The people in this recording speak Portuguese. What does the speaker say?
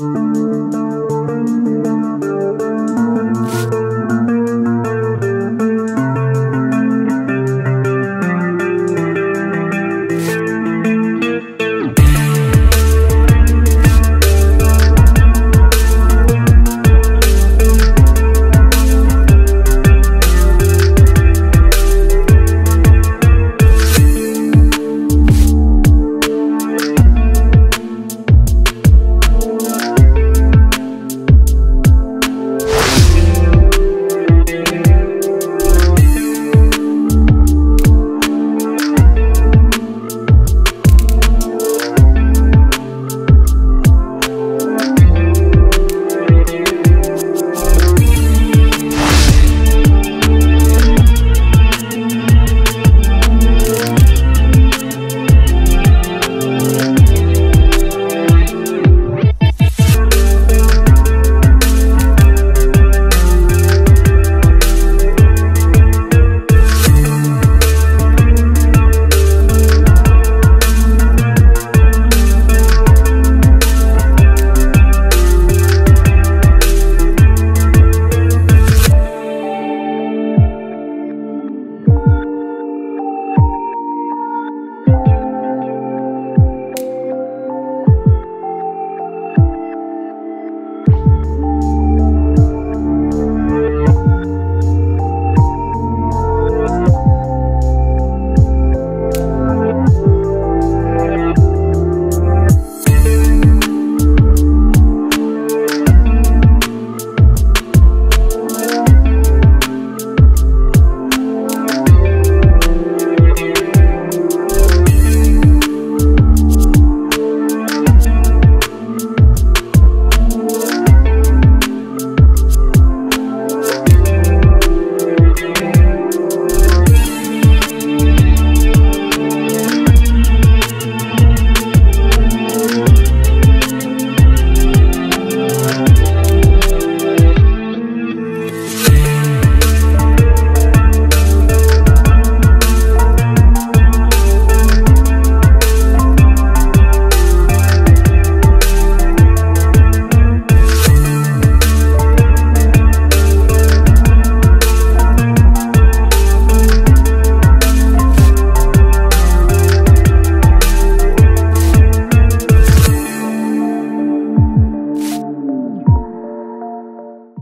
Música